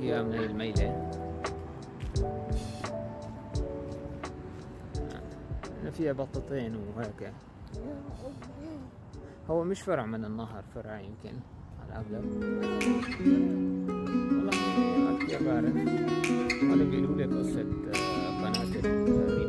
اياها من هي الميله فيها بطتين وهيك. هو مش فرع من النهر فرع يمكن على الأغلب. والله كثير بارد. ولا بيقولوا لي قصة آه، قناة.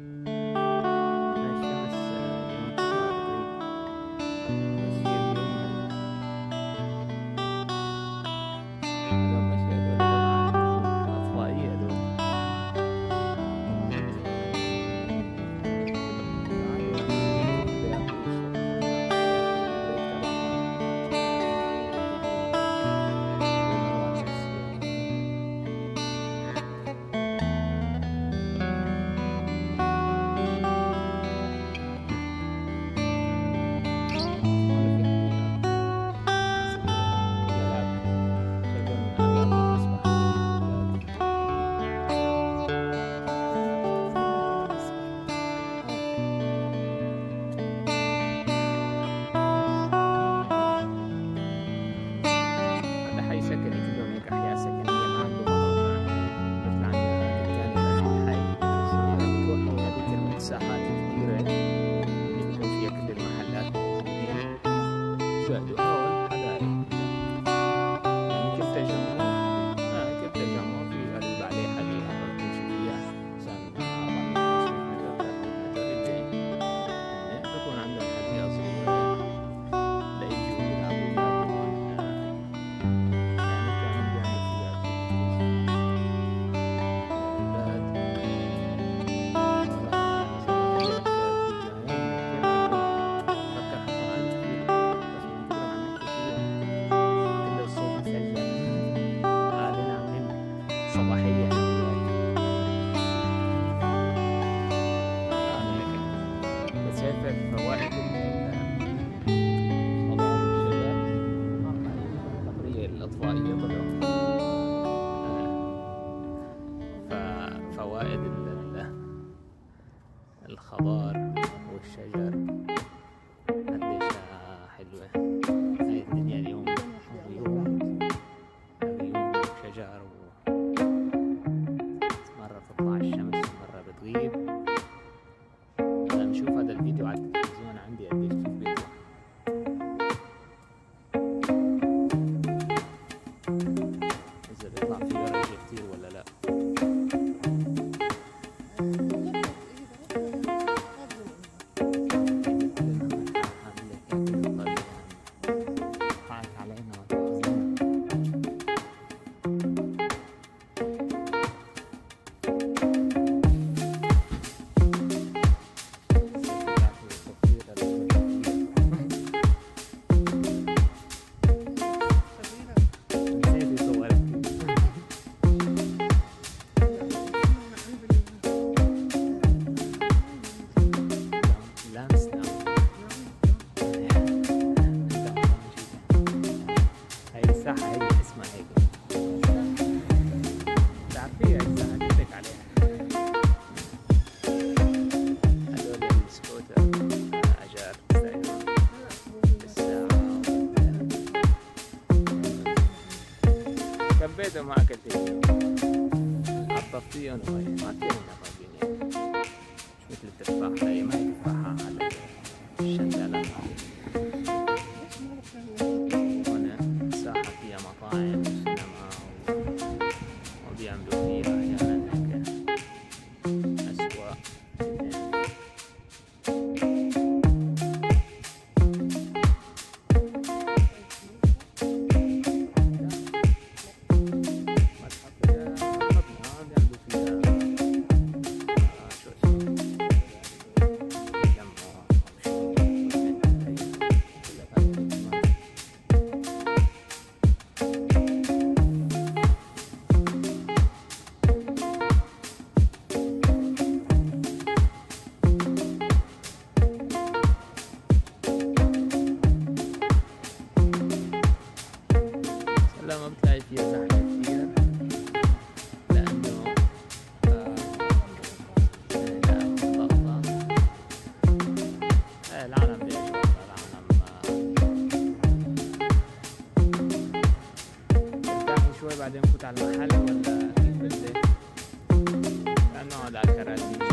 Mm-hmm. الخضار والشجر. كبيت وما أكلت عطفتيه وأنا طيب ما تكلمنا طيبين مش مثل التفاحة؟ هي ما هي تفاحة على الشندالات بعدين فوت على المحل ولا كيف بدك؟ لأنه هذا الكراسي